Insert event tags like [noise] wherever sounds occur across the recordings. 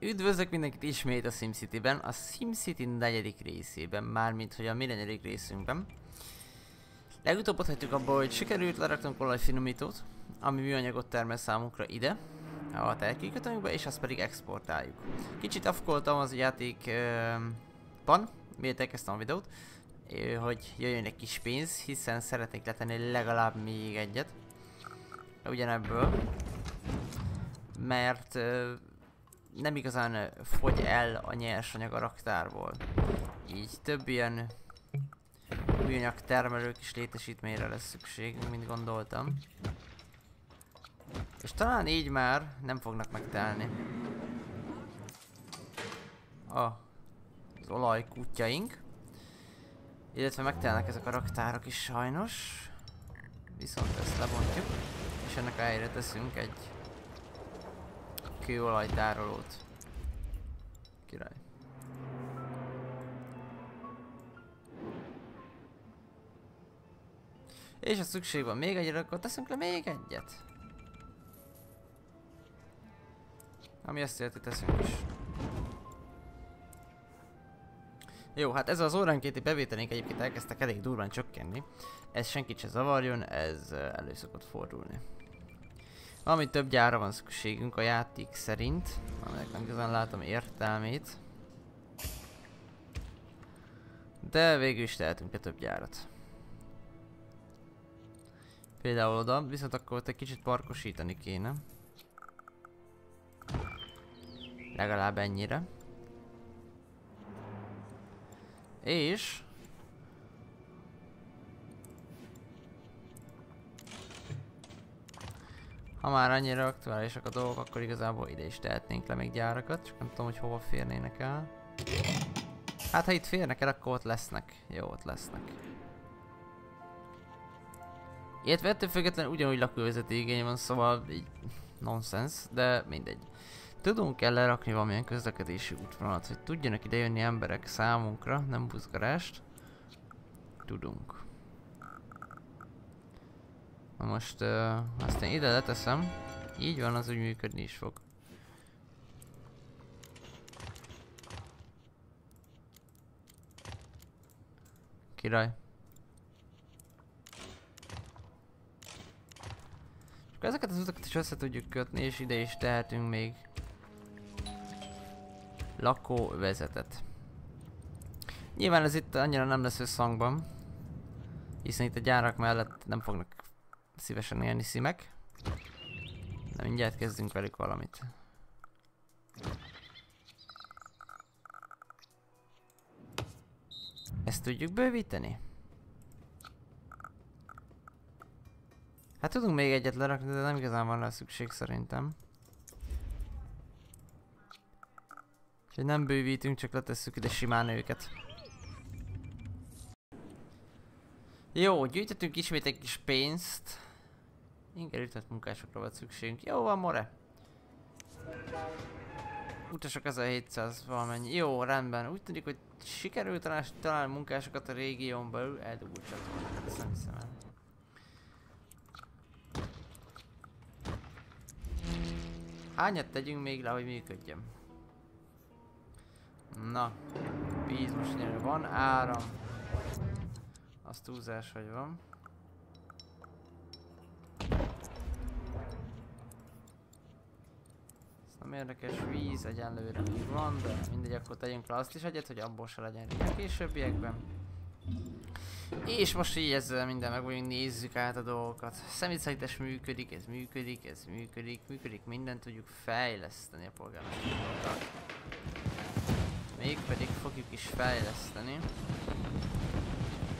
Üdvözlök mindenkit ismét a SimCity-ben, a SimCity negyedik részében, mármint hogy a mi negyedik részünkben. Legutóbb ott hagytuk abba, hogy sikerült leraknunk olajfinomítót, ami műanyagot termel számunkra ide, a terkikötőnkbe, és azt pedig exportáljuk. Kicsit afkoltam az játékban, miért elkezdtem a videót, hogy jöjjön egy kis pénz, hiszen szeretnék letenni legalább még egyet. Ugyanebből. Mert nem igazán fogy el a nyersanyag a raktárból. Így több ilyen műanyag termelők is létesítményre lesz szükség, mint gondoltam. És talán így már nem fognak megtelni. A, az olajkútjaink. Illetve megtelnek ezek a raktárak is sajnos. Viszont ezt lebontjuk. És ennek a helyre teszünk egy kőolajtárolót. Király. És ha szükség van még egyre, akkor teszünk le még egyet. Ami azt jelenti, teszünk is. Jó, hát ez az óránkéti bevételénk egyébként elkezdtek elég durván csökkenni. Ez senkit se zavarjon, ez elő szokott fordulni. Valami több gyára van szükségünk a játék szerint, aminek nem igazán látom értelmét. De végül is tehetünk-e több gyárat. Például oda, viszont akkor ott egy kicsit parkosítani kéne. Legalább ennyire. És Ha már annyira aktuálisak a dolgok, akkor igazából ide is tehetnénk le még gyárakat, csak nem tudom, hogy hova férnének el. Hát ha itt férnek el, akkor ott lesznek. Jó, ott lesznek. Illetve ettől függetlenül ugyanúgy lakóvezeti igény van, szóval így nonsens, de mindegy. Tudunk kell lerakni valamilyen közlekedési útvonalat, hogy tudjanak ide jönni emberek számunkra, nem buzgarást. Tudunk. Na most uh, azt én ide leteszem, így van, az úgy működni is fog. Király. Akkor ezeket az utakat is össze tudjuk kötni, és ide is tehetünk még lakóvezetet. Nyilván ez itt annyira nem lesz összhangban, hiszen itt a gyárak mellett nem fognak szívesen élni szimek. De mindjárt kezdünk velük valamit. Ezt tudjuk bővíteni? Hát tudunk még egyet lerakni, de nem igazán van rá szükség szerintem. Úgyhogy nem bővítünk, csak letesszük ide simán őket. Jó, gyűjtöttünk ismét egy kis pénzt. Ingerültet munkásokra volt szükségünk. Jó van, more. Utasok 1700 valamennyi. Jó, rendben. Úgy tűnik, hogy sikerült találni munkásokat a régión belül. Eldugult csatornát, ezt. Hányat tegyünk még le, hogy működjön? Na, víz most van, áram. Az túlzás, hogy van. Nem érdekes, víz egyenlőre még van, de mindegy, akkor tegyünk le azt is egyet, hogy abból se legyen a későbbiekben. És most így ezzel minden meg vagyunk, nézzük át a dolgokat. Szemétszállítás működik, ez működik, ez működik, működik, mindent tudjuk fejleszteni a polgármesterokat. Mégpedig fogjuk is fejleszteni.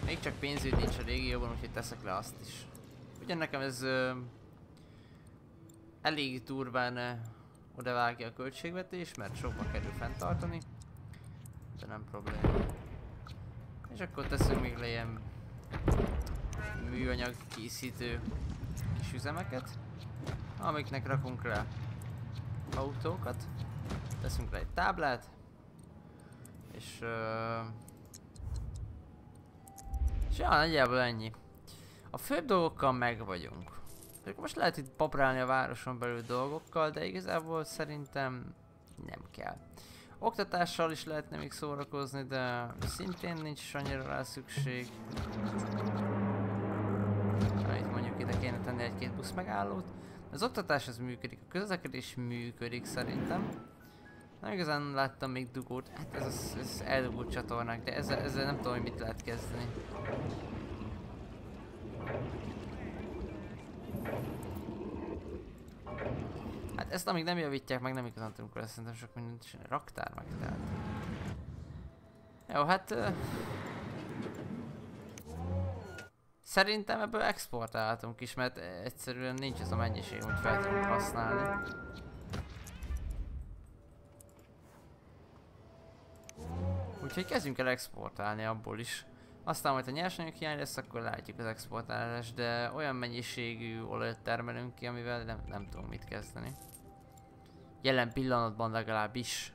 Még csak pénzügy nincs a régióban, úgyhogy teszek le azt is. Ugyan nekem ez ö, elég durván oda vágja a költségvetés, mert sokba kerül fenntartani. De nem probléma. És akkor teszünk még le ilyen műanyag készítő kis üzemeket, amiknek rakunk rá autókat. Teszünk le egy táblát, és uh, és ja, nagyjából ennyi. A főbb dolgokkal meg vagyunk. Most lehet itt paprálni a városon belül dolgokkal, de igazából szerintem nem kell. Oktatással is lehetne még szórakozni, de szintén nincs is annyira rá szükség. Itt mondjuk ide kéne tenni egy-két busz megállót. Az oktatás az működik, a közlekedés működik szerintem. Nem igazán láttam még dugót, hát ez, az, ez eldugult csatornák, de ezzel, ezzel nem tudom, hogy mit lehet kezdeni. Hát ezt amíg nem javítják meg, nem igazán tudunk vele szerintem sok mindent csinálni. Raktár meg tehát. Jó, hát... Uh, szerintem ebből exportálhatunk is, mert egyszerűen nincs az a mennyiség, hogy fel tudunk használni. Úgyhogy kezdjünk el exportálni abból is. Aztán majd a nyersanyag hiány lesz, akkor látjuk az exportálást, de olyan mennyiségű olajat termelünk ki, amivel nem, nem tudom mit kezdeni. Jelen pillanatban legalábbis.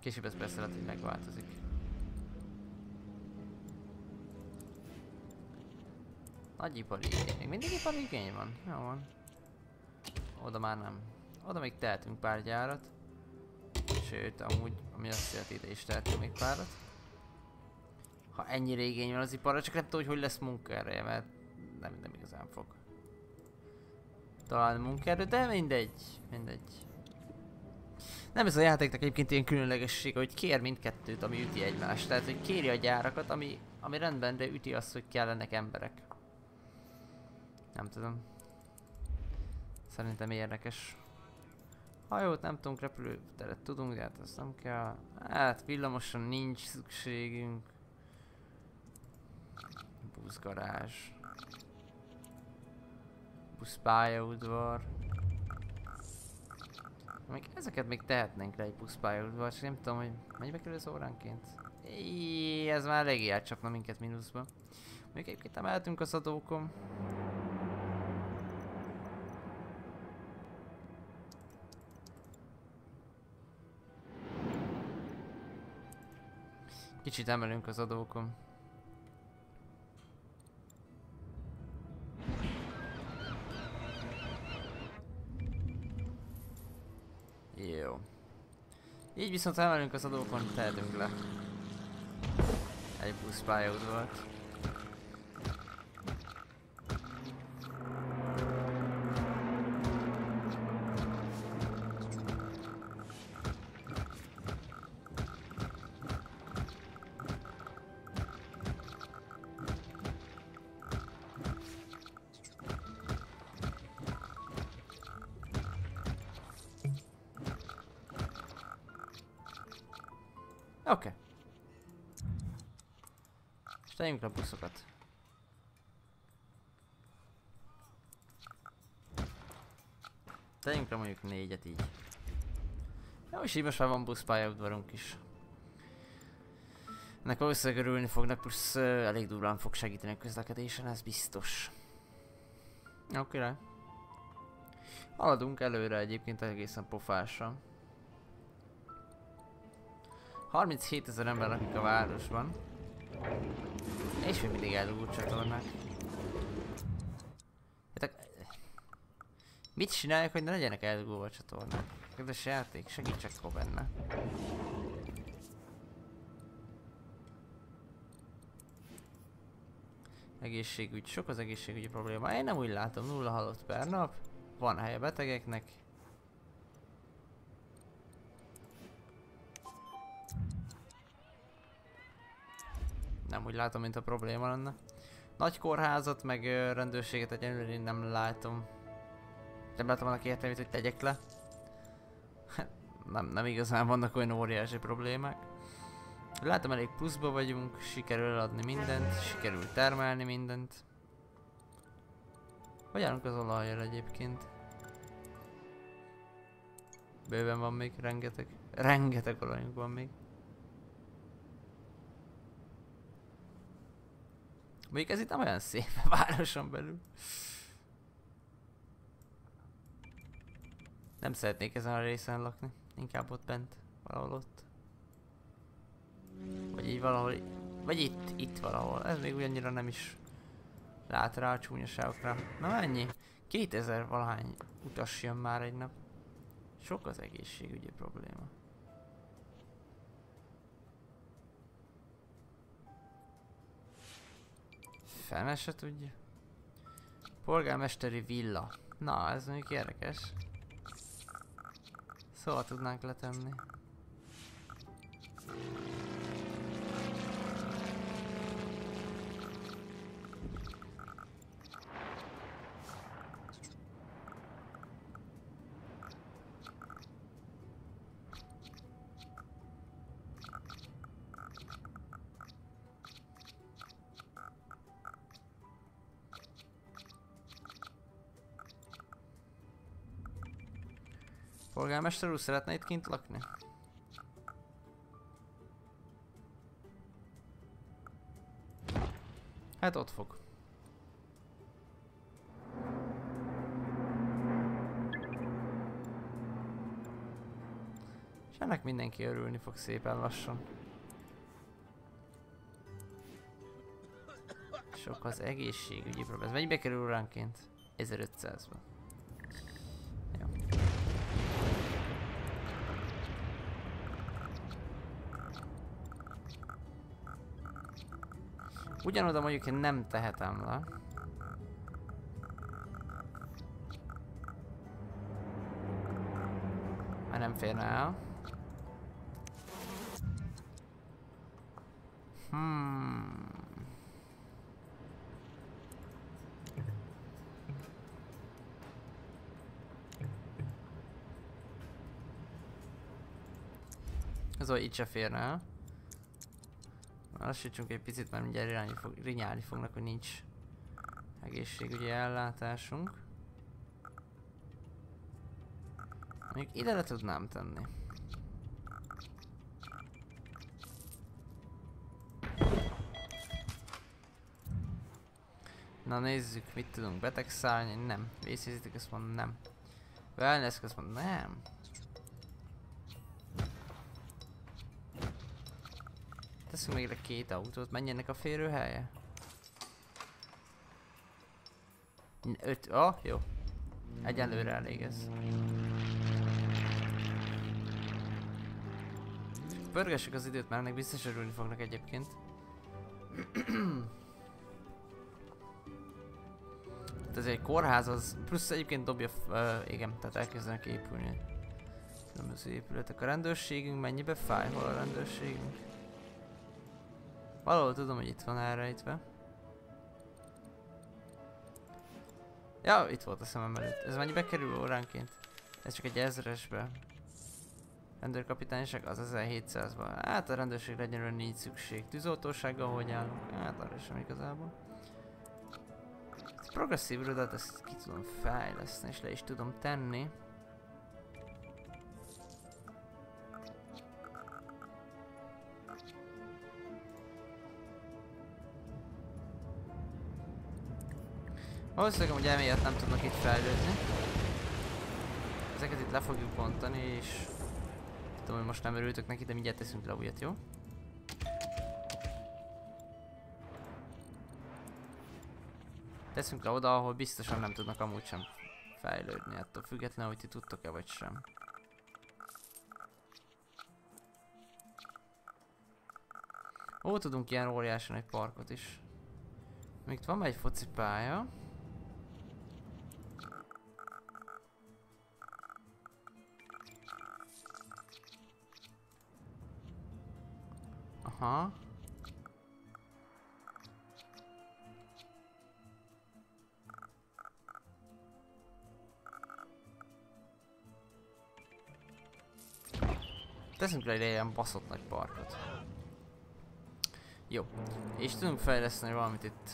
Később ez persze lehet, hogy megváltozik. Nagy ipari igény. Még mindig ipari igény van? Jó van. Oda már nem. Oda még tehetünk pár gyárat. Sőt, amúgy, ami azt jelenti, ide is tehetünk még párat. Ha ennyire igény van az iparra, csak nem tudom, hogy hogy lesz munkaerője, mert nem, nem igazán fog. Talán munkaerő, de mindegy, mindegy. Nem ez a játéknak egyébként ilyen különlegesség, hogy kér mindkettőt, ami üti egymást. Tehát, hogy kéri a gyárakat, ami, ami rendben, de üti azt, hogy kellenek emberek. Nem tudom. Szerintem érdekes. Hajót nem tudunk, repülőteret tudunk, de hát azt nem kell. Hát villamosan nincs szükségünk. Buszgarázs. Buszpályaudvar. Még ezeket még tehetnénk le egy buszpályaudvar, csak nem tudom, hogy mennyibe kerül az óránként. Ez már eléggé átcsapna minket mínuszba. Még egyébként emeltünk az adókon. Kicsit emelünk az adókon. Így viszont emelünk az adókon, tehetünk le. Egy buszpályaudvart. Oké. Okay. És tegyünk le buszokat. Tegyünk le mondjuk négyet így. Jó, és így most már van buszpályaudvarunk is. Ennek valószínűleg örülni fognak, plusz uh, elég durván fog segíteni a közlekedésen, ez biztos. Oké, okay, Haladunk előre egyébként egészen pofásan. 37 ezer ember lakik a városban. És még mindig eldugult csatornák. Mit csinálják, hogy ne legyenek eldugulva a csatornák? Kedves játék, segítsek ha benne. Egészségügy, sok az egészségügyi probléma. Én nem úgy látom, nulla halott per nap. Van hely a betegeknek. Úgy látom, mint a probléma lenne. Nagy kórházat, meg rendőrséget egyenlőre én nem látom. Nem látom annak értelmét, hogy tegyek le. nem, nem igazán vannak olyan óriási problémák. Látom elég pluszba vagyunk, sikerül eladni mindent, sikerül termelni mindent. Hogy állunk az olajjal egyébként? Bőven van még, rengeteg. Rengeteg olajunk van még. Mondjuk ez itt nem olyan szép a városon belül. Nem szeretnék ezen a részen lakni. Inkább ott bent. Valahol ott. Vagy így valahol... Vagy itt, itt valahol. Ez még ugyannyira nem is lát rá a csúnyaságokra. Na ennyi. 2000 valahány utas jön már egy nap. Sok az egészségügyi probléma. Fene se tudja. Polgármesteri villa. Na, ez mondjuk érdekes. Szóval tudnánk letenni. Polgármester úr szeretne itt kint lakni? Hát ott fog. És ennek mindenki örülni fog szépen lassan. Sok az egészségügyi probléma. Ez mennyibe kerül óránként? 1500-ba. Ugyanoda mondjuk én nem tehetem le. Mert nem férne el. Hmm. Ez így se férne el. Lassítsunk egy picit, mert mindjárt irányi fog, rinyálni fognak, hogy nincs egészségügyi ellátásunk. Mondjuk ide le tudnám tenni. Na nézzük, mit tudunk betegszállni, nem. Vészézitek, azt mondom, nem. Wellness, mondom, nem. Teszünk még két autót, mennyi ennek a férőhelye? Öt, oh, jó. Egyelőre elég ez. Pörgessük az időt, mert ennek biztos örülni fognak egyébként. [clears throat] hát ez egy kórház, az plusz egyébként dobja, uh, igen, tehát elkezdenek épülni. Különböző épületek. A rendőrségünk mennyibe fáj? Hol a rendőrségünk? Valahol tudom, hogy itt van elrejtve. Ja, itt volt a szemem előtt. Ez mennyibe kerül óránként? Ez csak egy ezresbe. Rendőrkapitányság az 1700-ban. Hát a rendőrségre egyenlően nincs szükség. Tűzoltósággal hogy állunk? Hát arra sem igazából. Ez progresszív irodát, ezt ki tudom fejleszteni és le is tudom tenni. Valószínűleg hogy emiatt nem tudnak itt fejlődni. Ezeket itt le fogjuk bontani, és tudom, hogy most nem örültök neki, de mindjárt teszünk le újat, jó? Teszünk le oda, ahol biztosan nem tudnak amúgy sem fejlődni, attól függetlenül, hogy ti tudtok-e vagy sem. Ó, tudunk ilyen óriási egy parkot is. Még itt van egy focipálya. Aha. Teszünk le egy ilyen baszott nagy parkot. Jó. És tudunk fejleszteni valamit itt.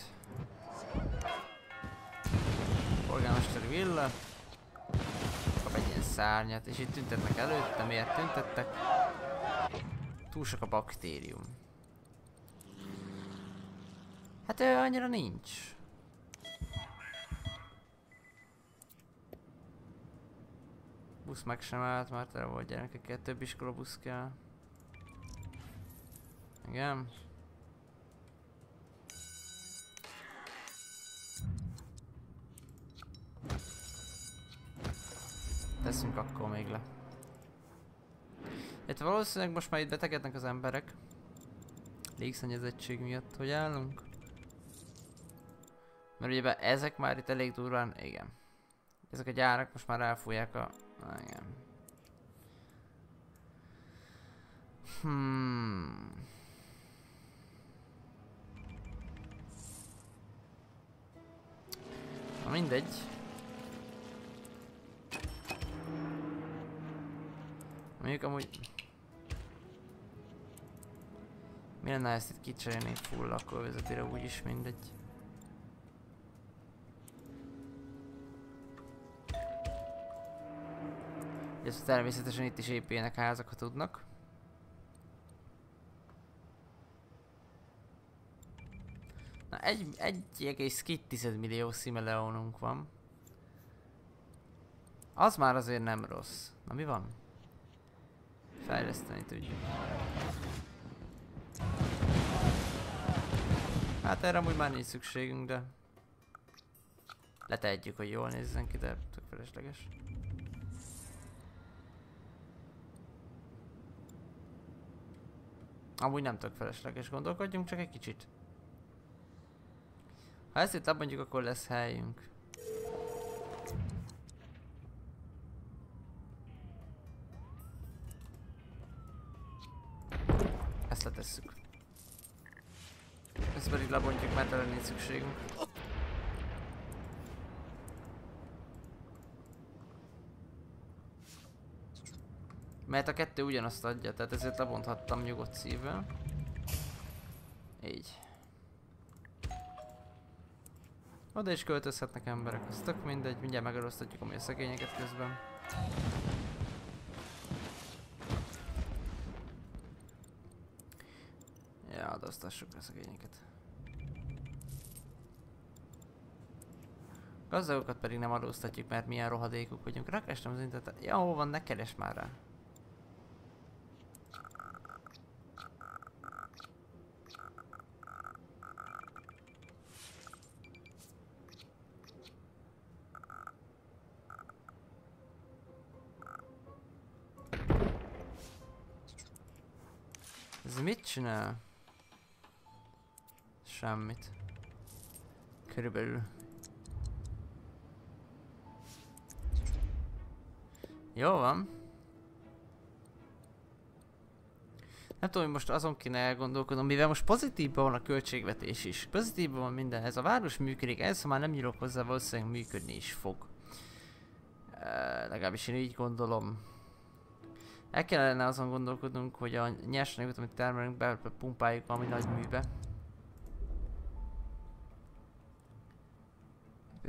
Polgármester villa. Kap egy ilyen szárnyat, és itt tüntetnek előtte. Miért tüntettek? Túl sok a baktérium. Hát ő annyira nincs. Busz meg sem állt, már tele volt gyerekeket, több iskola busz kell. Igen. Teszünk akkor még le. Itt valószínűleg most már itt betegednek az emberek. Légszennyezettség miatt, hogy állunk? Mert ugye ezek már itt elég durván, igen. Ezek a gyárak most már elfújják a... Na, igen. Hmm. Na mindegy. Mondjuk amúgy... Mi lenne ezt itt kicserélni full akkor vezetére úgyis mindegy. És természetesen itt is épüljenek házak, ha tudnak. Na, egy, egy egész két millió szimeleonunk van. Az már azért nem rossz. Na mi van? Fejleszteni tudjuk. Hát erre amúgy már nincs szükségünk, de... Letehetjük, hogy jól nézzen ki, de tök felesleges. Amúgy nem tök felesleges, gondolkodjunk csak egy kicsit. Ha ezt itt lebondjuk, akkor lesz helyünk. Ezt letesszük. Ezt pedig lebontjuk, mert erre nincs szükségünk. Mert a kettő ugyanazt adja, tehát ezért lebonthattam nyugodt szívvel. Így. Oda is költözhetnek emberek, az tök mindegy, mindjárt megadóztatjuk a szegényeket közben. Ja, adóztassuk a szegényeket. Gazdagokat pedig nem adóztatjuk, mert milyen rohadékuk vagyunk. Rakástam az internetet. Ja, hol van, ne keres már rá. Ez mit csinál? Semmit. Körülbelül. Jó van. Nem tudom, hogy most azon kéne elgondolkodnom, mivel most pozitívban van a költségvetés is. Pozitívban van minden, ez a város működik, ez ha már nem írok hozzá, valószínűleg működni is fog. Uh, legalábbis én így gondolom. El kellene azon gondolkodnunk, hogy a nyersanyagot, amit termelünk, bepumpáljuk valami nagy műbe.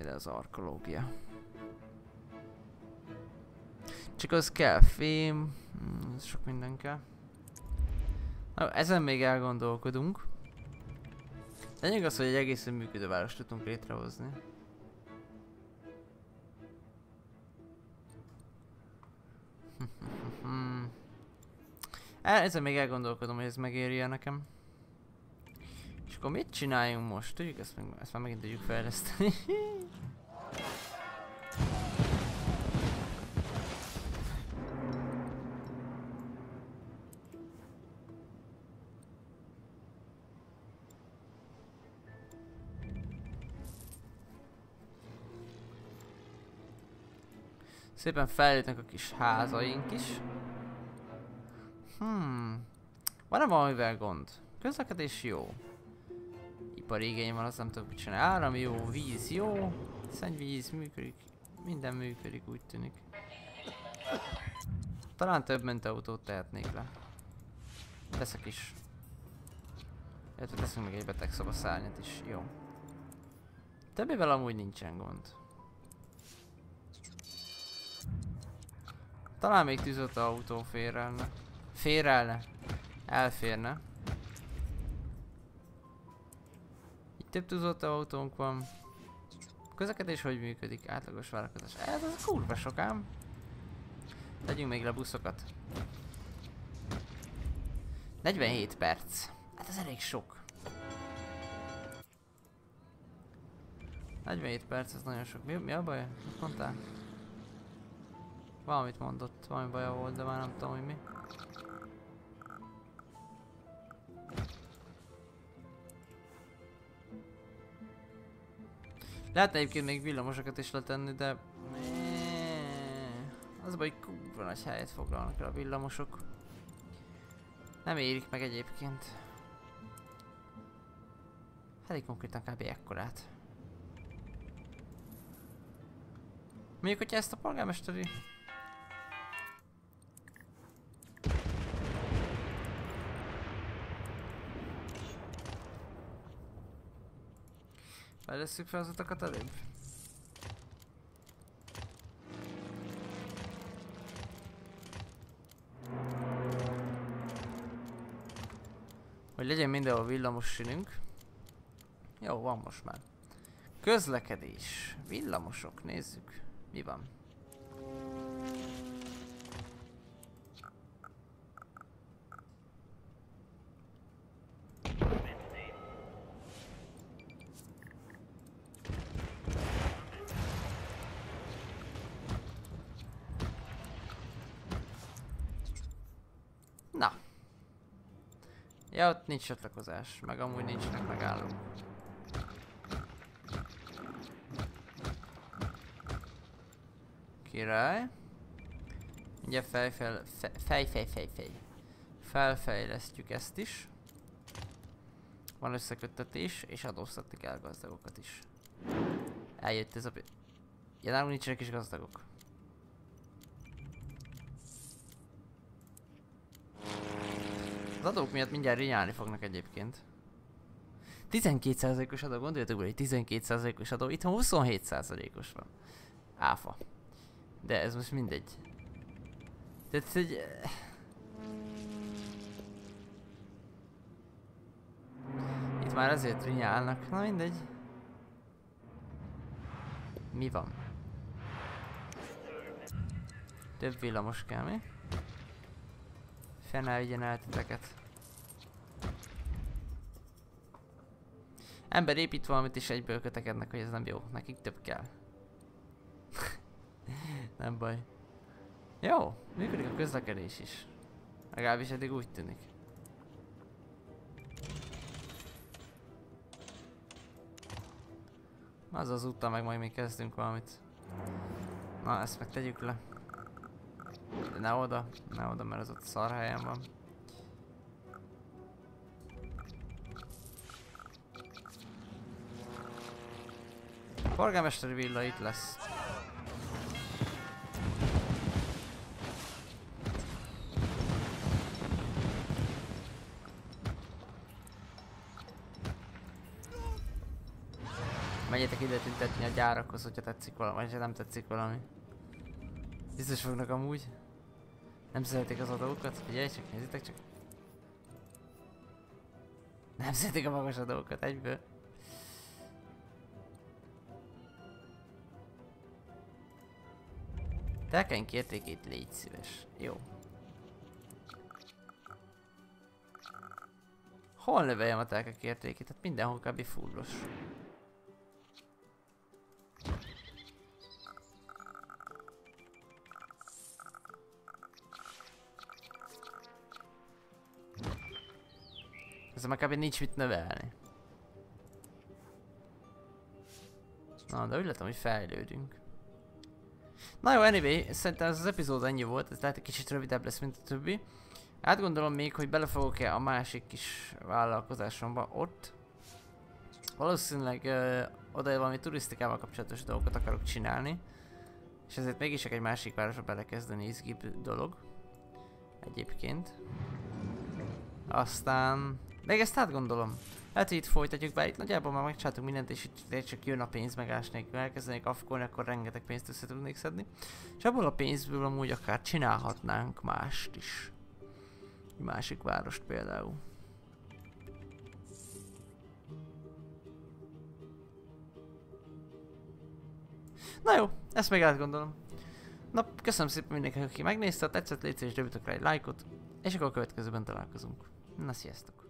Például az arkológia. Csak az kell, fém, hmm, sok minden kell. Na, ezen még elgondolkodunk. Lényeg az, hogy egy egészen működő várost tudunk létrehozni. [laughs] Hmm. El, ezen még elgondolkodom, hogy ez megéri -e nekem. És akkor mit csináljunk most? Tudjuk, ezt, meg, ezt már megint tudjuk fejleszteni. Szépen fejlődnek a kis házaink is. Hmm. Van-e valamivel gond? Közlekedés jó. Ipari igény van, azt nem tudok csinálni. Áram jó, víz jó. Szennyvíz működik. Minden működik, úgy tűnik. Talán több mentautót tehetnék le. Teszek is. Illetve teszünk meg egy beteg szárnyat is. Jó. Többével amúgy nincsen gond. Talán még tűzött autó félrelne. Félrelne. Elférne. Több tűzött autónk van. Közlekedés hogy működik? Átlagos várakozás. Ez az kurva sokám. Tegyünk még le buszokat. 47 perc. Hát ez elég sok. 47 perc, ez nagyon sok. Mi, mi a baj? Mit mondtál? Valamit mondott, valami baja volt, de már nem tudom, hogy mi. Lehetne egyébként még villamosokat is letenni, de... Az baj, kurva nagy helyet foglalnak el a villamosok. Nem érik meg egyébként. Elég konkrétan kb. ekkorát. Mondjuk, hogyha ezt a polgármesteri... Fejlesztjük fel az utakat? Hogy legyen mindenhol villamos sinünk. Jó, van most már. Közlekedés. Villamosok, nézzük. Mi van? Ja, ott nincs csatlakozás, meg amúgy nincsenek megállók. Király. Ugye fejfel, fe, fej, fej, fej, fej. Felfejlesztjük ezt is. Van összeköttetés, és adóztatni kell gazdagokat is. Eljött ez a... Ja, nálunk nincsenek is gazdagok. Az adók miatt mindjárt rinyálni fognak egyébként. 12%-os adó, gondoljatok bele, hogy 12%-os adó, itt 27%-os van. Áfa. De ez most mindegy. Tehát egy... Itt már azért rinyálnak, na mindegy. Mi van? Több villamos kell, mi? Fene vigyen el titeket. Ember épít valamit és egyből kötekednek, hogy ez nem jó. Nekik több kell. [laughs] nem baj. Jó, működik a közlekedés is. Legalábbis eddig úgy tűnik. Az az úttal meg majd még kezdünk valamit. Na, ezt meg tegyük le. De ne oda, ne oda, mert az ott szar helyen van. Polgármesteri villa itt lesz. Menjetek ide tüntetni a gyárakhoz, hogyha tetszik valami, vagy ha nem tetszik valami. Biztos fognak amúgy. Nem szeretik az adókat, figyelj csak, nézzétek csak. Nem szeretik a magas adókat egyből. Telkenk értékét légy szíves. Jó. Hol növeljem a telkek értékét? Hát mindenhol kb. fullos. Ez már kb. nincs mit növelni. Na, de úgy látom, hogy fejlődünk. Na jó, anyway, szerintem ez az epizód ennyi volt, ez lehet egy kicsit rövidebb lesz, mint a többi. Átgondolom még, hogy bele fogok-e a másik kis vállalkozásomba ott. Valószínűleg uh, oda valami turisztikával kapcsolatos dolgokat akarok csinálni. És ezért mégis egy másik városba belekezdeni izgibb dolog. Egyébként. Aztán... Még ezt átgondolom. Lehet, hogy itt folytatjuk, bár itt nagyjából már megcsináltunk mindent, és itt csak jön a pénz megás nélkül elkezdenék afkolni, akkor rengeteg pénzt össze tudnék szedni. És abból a pénzből amúgy akár csinálhatnánk mást is. Egy másik várost például. Na jó, ezt még átgondolom. Na, köszönöm szépen mindenkinek, aki megnézte, tetszett, légy és rá egy lájkot, és akkor a következőben találkozunk. Na, sziasztok!